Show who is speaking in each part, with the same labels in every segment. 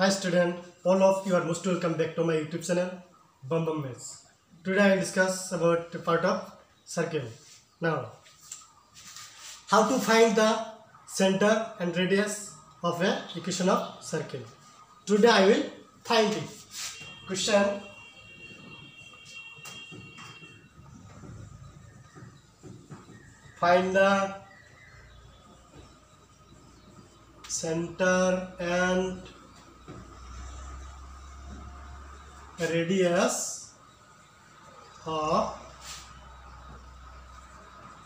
Speaker 1: Hi student, all of you are most welcome back to my YouTube channel Bum Bum Maths. Today I will discuss about part of circle. Now, how to find the center and radius of an equation of circle. Today I will find it. Question find the center and radius of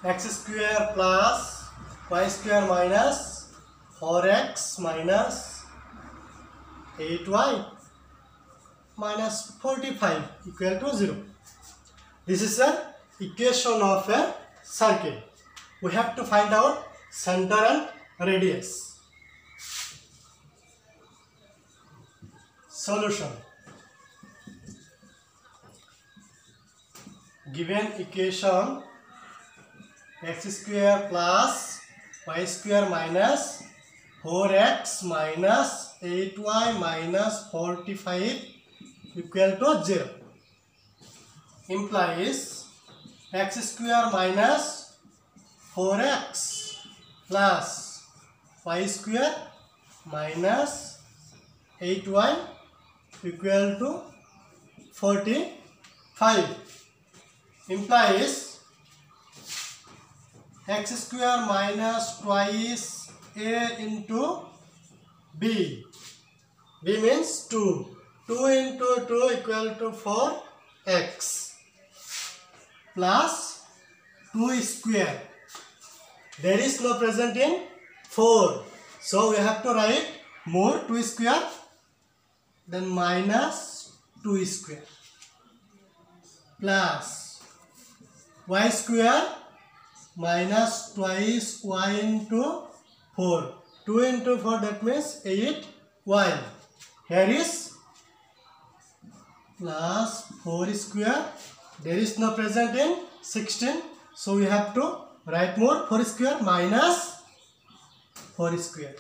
Speaker 1: x square plus y square minus 4x minus 8y minus 45 equal to 0. This is an equation of a circle. We have to find out center and radius. Solution. Given equation x square plus y square minus 4x minus 8y minus 45 equal to 0 implies x square minus 4x plus y square minus 8y equal to 45 implies x square minus twice a into b. b means 2 2 into 2 equal to 4x plus 2 square. There is no present in 4 so we have to write more 2 square then minus 2 square plus y square minus twice y into 4 2 into 4 that means 8 y here is plus 4 square there is no present in 16 so we have to write more 4 square minus 4 square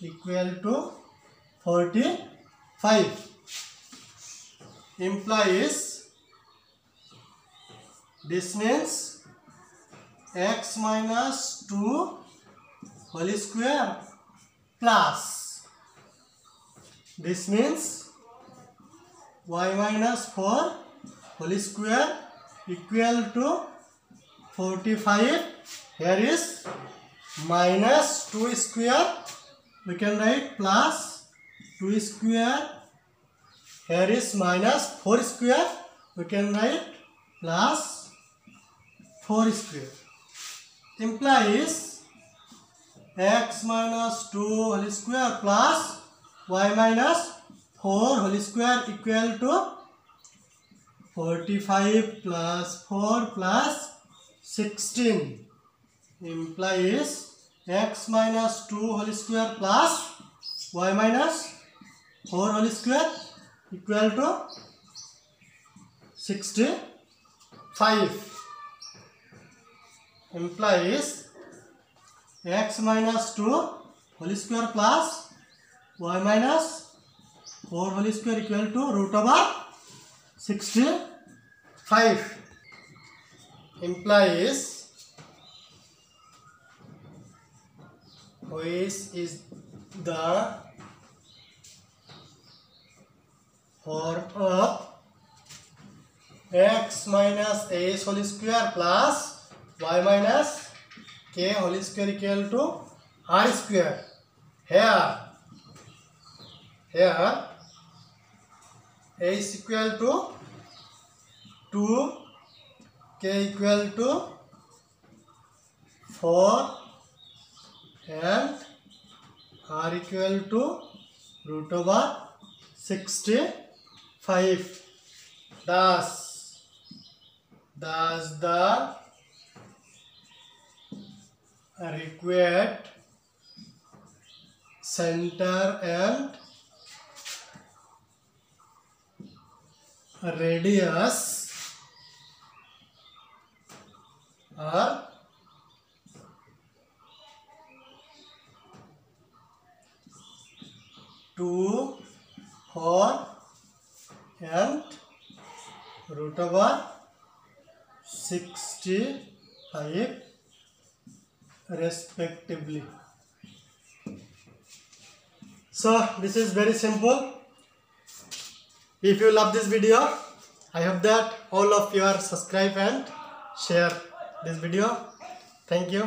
Speaker 1: equal to 45 implies this means x minus 2 whole square plus. This means y minus 4 whole square equal to 45 here is minus 2 square. We can write plus 2 square. Here is minus 4 square. We can write plus 4 square implies x minus 2 whole square plus y minus 4 whole square equal to 45 plus 4 plus 16 implies x minus 2 whole square plus y minus 4 whole square equal to 65 implies x minus 2 whole square plus y minus 4 whole square equal to root over 65 implies which is the form of x minus a whole square plus y minus k whole square equal to r square here here a is equal to 2 k equal to 4 and r equal to root over 65 thus thus the requet center and radius are two four and root over sixty five respectively. So this is very simple. If you love this video, I hope that all of you are subscribe and share this video. Thank you.